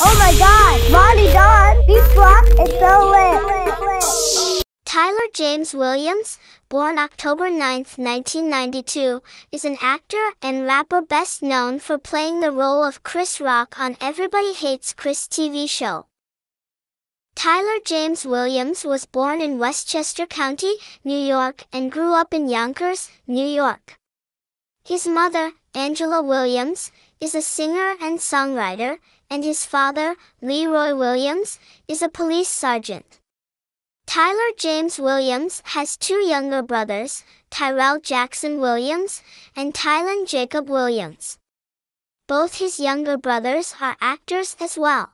Oh my god! Ronnie Don! Beef Rock is so lit! Tyler James Williams, born October 9, 1992, is an actor and rapper best known for playing the role of Chris Rock on Everybody Hates Chris TV show. Tyler James Williams was born in Westchester County, New York, and grew up in Yonkers, New York. His mother, Angela Williams, is a singer and songwriter, and his father, Leroy Williams, is a police sergeant. Tyler James Williams has two younger brothers, Tyrel Jackson Williams and Tylen Jacob Williams. Both his younger brothers are actors as well.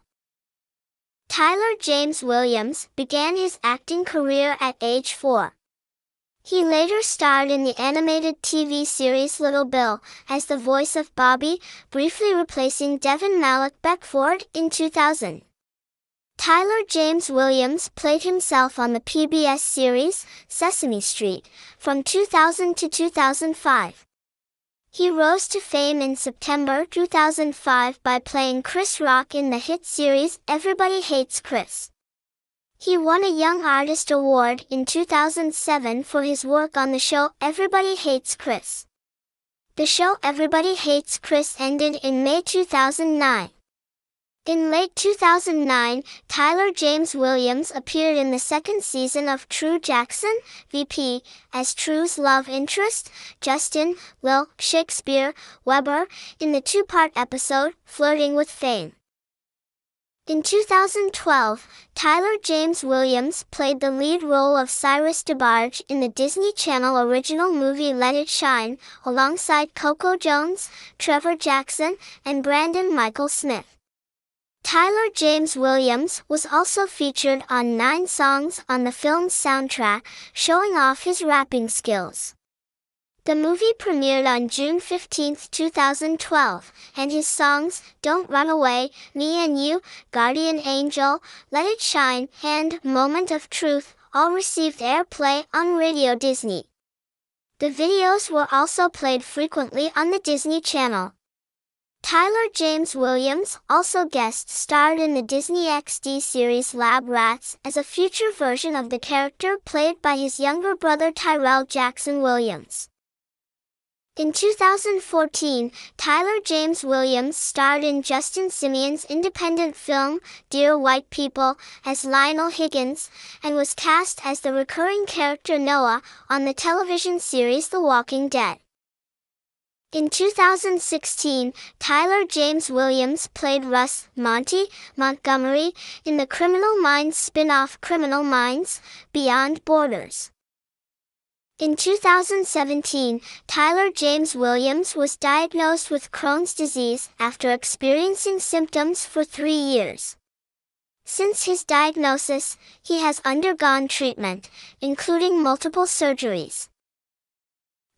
Tyler James Williams began his acting career at age four. He later starred in the animated TV series Little Bill as the voice of Bobby, briefly replacing Devon Malik Beckford in 2000. Tyler James Williams played himself on the PBS series Sesame Street from 2000 to 2005. He rose to fame in September 2005 by playing Chris Rock in the hit series Everybody Hates Chris. He won a Young Artist Award in 2007 for his work on the show Everybody Hates Chris. The show Everybody Hates Chris ended in May 2009. In late 2009, Tyler James Williams appeared in the second season of True Jackson, VP, as True's love interest, Justin, Will, Shakespeare, Weber, in the two-part episode, Flirting with Fame. In 2012, Tyler James Williams played the lead role of Cyrus DeBarge in the Disney Channel original movie Let It Shine, alongside Coco Jones, Trevor Jackson, and Brandon Mychal Smith. Tyler James Williams was also featured on nine songs on the film's soundtrack, showing off his rapping skills. The movie premiered on June 15, 2012, and his songs, Don't Run Away, Me and You, Guardian Angel, Let It Shine, and Moment of Truth all received airplay on Radio Disney. The videos were also played frequently on the Disney Channel. Tyler James Williams also guest starred in the Disney XD series Lab Rats as a future version of the character played by his younger brother Tyrel Jackson Williams. In 2014, Tyler James Williams starred in Justin Simien's independent film, Dear White People, as Lionel Higgins, and was cast as the recurring character Noah on the television series The Walking Dead. In 2016, Tyler James Williams played Russ Monty Montgomery in the Criminal Minds spin-off Criminal Minds Beyond Borders. In 2017, Tyler James Williams was diagnosed with Crohn's disease after experiencing symptoms for three years. Since his diagnosis, he has undergone treatment, including multiple surgeries.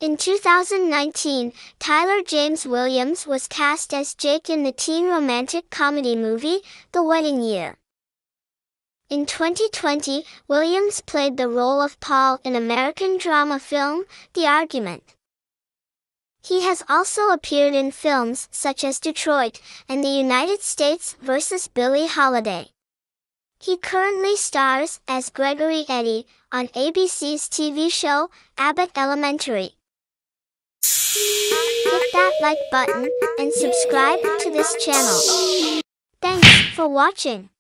In 2019, Tyler James Williams was cast as Jake in the teen romantic comedy movie, The Wedding Year. In 2020, Williams played the role of Paul in American drama film, The Argument. He has also appeared in films such as Detroit and the United States vs. Billie Holiday. He currently stars as Gregory Eddie on ABC's TV show, Abbott Elementary hit that like button and subscribe to this channel. Thanks for watching.